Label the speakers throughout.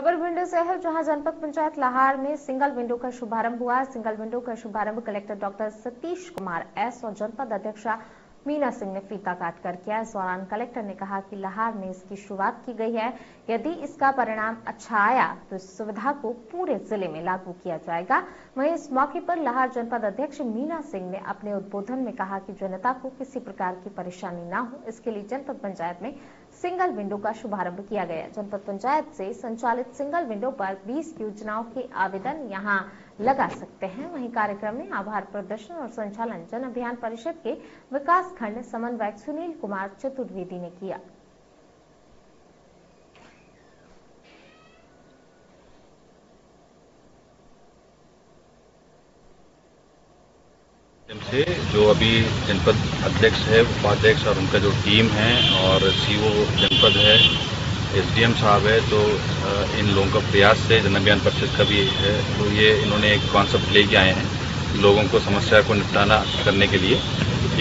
Speaker 1: खबर विंडो से है, जहाँ जनपद पंचायत लाहार में सिंगल विंडो का शुभारंभ हुआ। सिंगल विंडो का शुभारंभ collector doctor Satish Kumar, S और जनपद अध्यक्षा मीना सिंह ने फीता काट कर किया। इस दौरान कलेक्टर ने कहा कि लाहार में इसकी शुरुआत की गई है। यदि इसका परिणाम अच्छा आया तो इस सुविधा को पूरे ज़िले में लागू किया जाएगा। वहीं इस मौके पर लाहार जनपद अध्यक्ष मीना सिंह ने अपने उद्बोधन में कहा कि जनता को किसी प्रकार की परेशानी न हो। इसके लिए जनपद पंचायत में सिंगल विंडो का शुभारंभ किया गया। जनपद पंचायत से संचालित सिंगल विंडो पर 20 योजनाओं के आवेदन यहाँ लगा सकते हैं। वहीं कार्यक्रम में आभार प्रदर्शन और संचालन जन अभियान परिषद के विकास खंड समन्वयक सुनील कुमार चतुर्वेदी ने किया।
Speaker 2: से जो अभी जनपद अध्यक्ष है, उपाध्यक्ष और उनका जो टीम है और सीओ जनपद है, एसडीएम साहब है तो इन लोगों का प्रयास से जन अभियान परिषद का भी है। तो ये इन्होंने एक कॉन्सेप्ट लेके आए हैं लोगों को समस्या को निपटाना करने के लिए।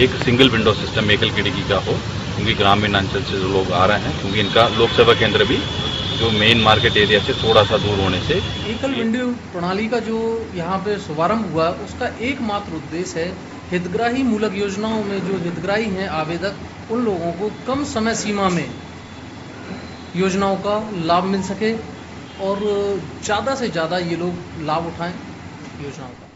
Speaker 2: एक सिंगल विंडो सिस्टम एकल खिड़की का हो, क्योंकि ग्रामीण अंचल से जो लोग आ रहे हैं, क्योंकि इनका लोक सेवा केंद्र भी जो मेन मार्केट एरिया से थोड़ा सा दूर होने से।
Speaker 3: एकल विंडो प्रणाली का जो यहाँ पे शुभारंभ हुआ, उसका एकमात्र उद्देश्य है हितग्राही मूलक योजनाओं में जो हितग्राही हैं, आवेदक, उन लोगों को कम समय सीमा में योजनाओं का लाभ मिल सके और ज़्यादा से ज़्यादा ये लोग लाभ उठाएँ योजनाओं का।